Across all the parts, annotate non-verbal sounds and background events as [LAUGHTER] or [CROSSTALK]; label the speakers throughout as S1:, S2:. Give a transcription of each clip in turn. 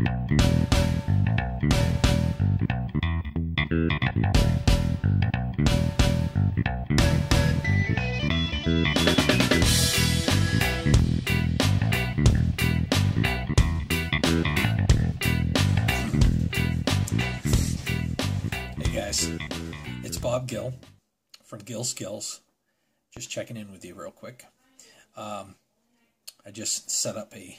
S1: Hey guys, it's Bob Gill from Gil Skillz. Just checking in with you real quick. Um, I just set up a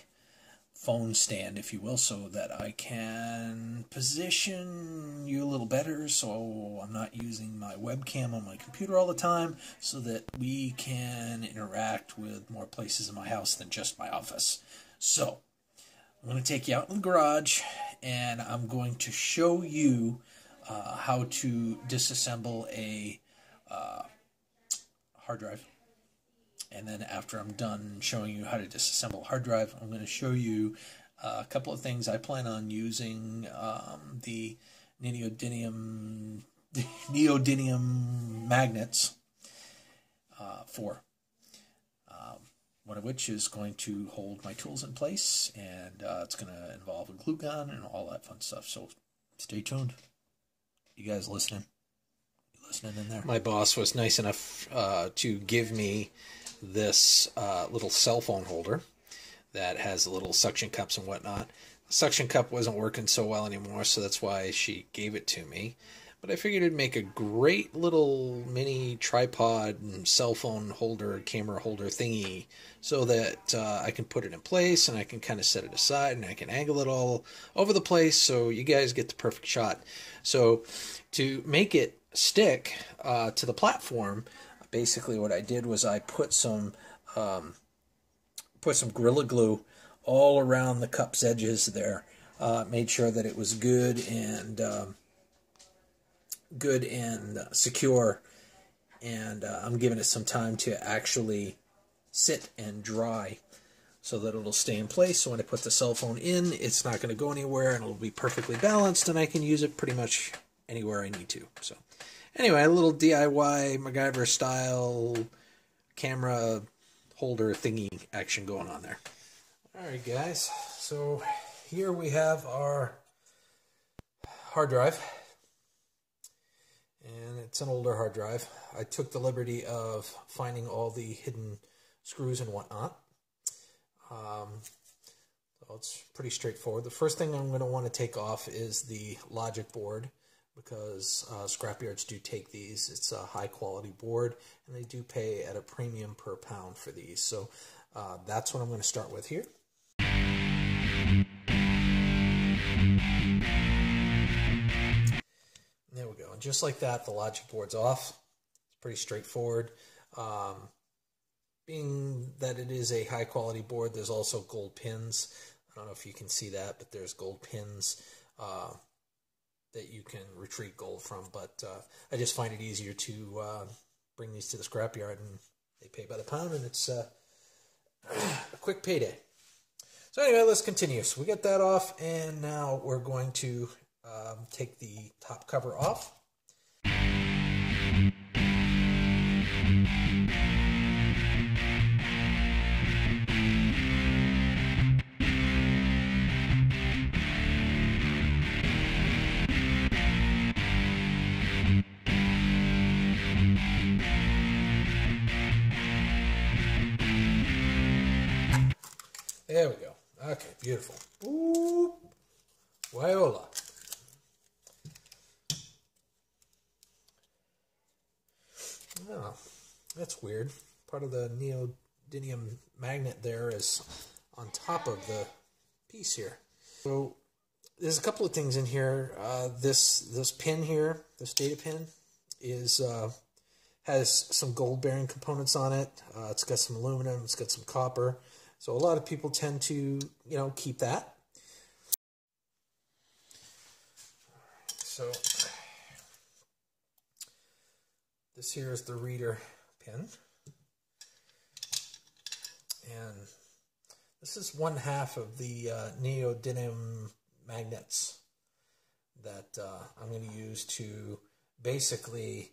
S1: phone stand, if you will, so that I can position you a little better so I'm not using my webcam on my computer all the time so that we can interact with more places in my house than just my office. So, I'm going to take you out in the garage and I'm going to show you uh, how to disassemble a uh, hard drive. And then after I'm done showing you how to disassemble hard drive, I'm going to show you a couple of things I plan on using um, the neodymium [LAUGHS] neodymium magnets uh, for. Um, one of which is going to hold my tools in place, and uh, it's going to involve a glue gun and all that fun stuff. So stay tuned. You guys listening? You listening in there?
S2: My boss was nice enough uh, to give me this uh, little cell phone holder that has little suction cups and whatnot. The suction cup wasn't working so well anymore, so that's why she gave it to me. But I figured it'd make a great little mini tripod and cell phone holder, camera holder thingy, so that uh, I can put it in place and I can kind of set it aside and I can angle it all over the place so you guys get the perfect shot. So to make it stick uh, to the platform, basically what I did was I put some um, put some Gorilla Glue all around the cup's edges there. Uh, made sure that it was good and um, good and secure. And uh, I'm giving it some time to actually sit and dry so that it'll stay in place. So when I put the cell phone in, it's not going to go anywhere and it'll be perfectly balanced and I can use it pretty much anywhere I need to. So anyway, a little DIY MacGyver style camera holder thingy action going on there. All right, guys. So here we have our hard drive. And it's an older hard drive. I took the liberty of finding all the hidden screws and whatnot. Um, so it's pretty straightforward. The first thing I'm going to want to take off is the logic board because uh, scrapyards do take these. It's a high quality board and they do pay at a premium per pound for these. So uh, that's what I'm going to start with here. There we go. And just like that, the logic board's off. It's pretty straightforward. Um, being that it is a high quality board, there's also gold pins. I don't know if you can see that, but there's gold pins uh, that you can retrieve gold from. But uh, I just find it easier to uh, bring these to the scrapyard, and they pay by the pound, and it's uh, [CLEARS THROAT] a quick payday. So anyway, let's continue. So we get that off, and now we're going to um, take the top cover off. There we go. Okay, beautiful. Ooh, Viola. Oh, that's weird. Part of the neodymium magnet there is on top of the piece here. So there's a couple of things in here. Uh, this this pin here, this data pin, is uh, has some gold bearing components on it. Uh, it's got some aluminum. It's got some copper. So a lot of people tend to you know keep that. So this here is the reader pin. And this is one half of the uh, neodymium magnets that uh, I'm going to use to basically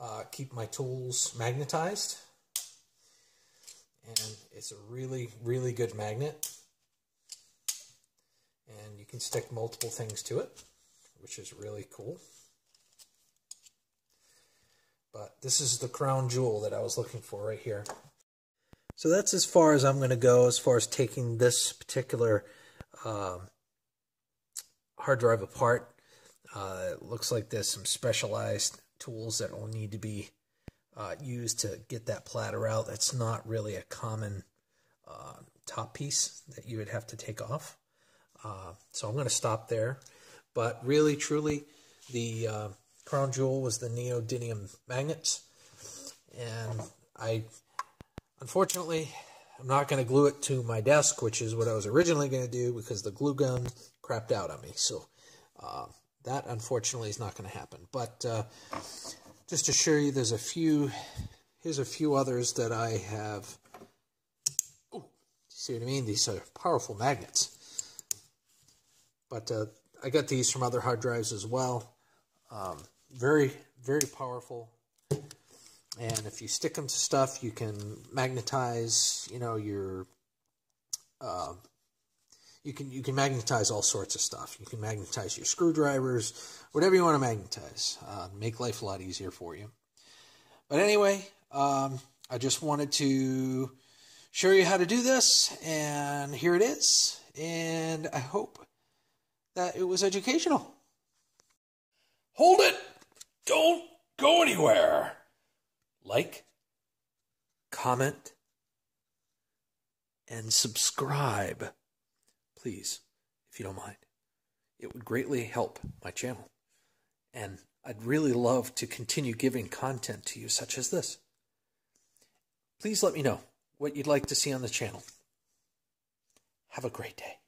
S2: uh, keep my tools magnetized. And it's a really, really good magnet. And you can stick multiple things to it, which is really cool. But this is the crown jewel that I was looking for right here. So that's as far as I'm going to go as far as taking this particular um, hard drive apart. Uh, it looks like there's some specialized tools that will need to be uh, used to get that platter out. That's not really a common uh, top piece that you would have to take off. Uh, so I'm going to stop there. But really, truly, the uh, crown jewel was the neodymium magnets. And I, unfortunately, I'm not going to glue it to my desk, which is what I was originally going to do because the glue gun crapped out on me. So uh, that, unfortunately, is not going to happen. But uh, just to show you, there's a few, here's a few others that I have. Oh, see what I mean? These are powerful magnets. But uh, I got these from other hard drives as well. Um, very, very powerful. And if you stick them to stuff, you can magnetize, you know, your, uh, you can you can magnetize all sorts of stuff. You can magnetize your screwdrivers, whatever you want to magnetize. Uh, make life a lot easier for you. But anyway, um, I just wanted to show you how to do this, and here it is. And I hope that it was educational.
S1: Hold it! Don't go anywhere! Like, comment, and subscribe. Please, if you don't mind. It would greatly help my channel. And I'd really love to continue giving content to you such as this. Please let me know what you'd like to see on the channel. Have a great day.